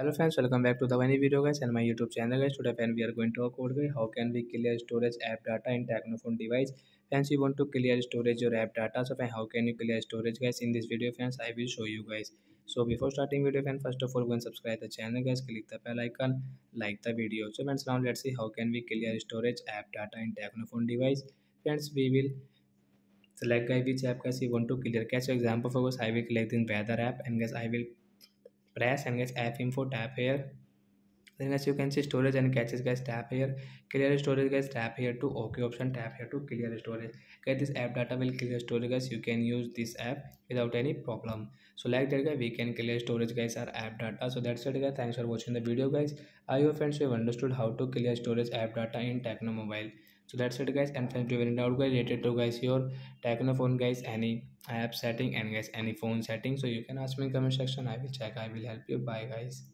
Hello friends, welcome back to the Vani video guys and my YouTube channel guys. Today friends, we are going to talk about how can we clear storage app data in Tecnophone device. Friends, you want to clear storage your app data, so friends, how can you clear storage guys? In this video friends, I will show you guys. So before starting video friends, first of all go and subscribe the channel guys, click the bell icon, like the video. So friends, now let's see how can we clear storage app data in Tecnophone device. Friends, we will select guys which app guys you want to clear. Guys, for example, for guys I will select this weather app and guys I will press and gets F info tab here then as you can see storage and caches guys tap here clear storage guys tap here to ok option tap here to clear storage guys this app data will clear storage guys you can use this app without any problem so like that guys we can clear storage guys our app data so that's it guys thanks for watching the video guys i hope friends you have understood how to clear storage app data in techno mobile so that's it guys and friends you will doubt guys related to guys your techno phone guys any app setting and guys any phone setting so you can ask me in comment section i will check i will help you bye guys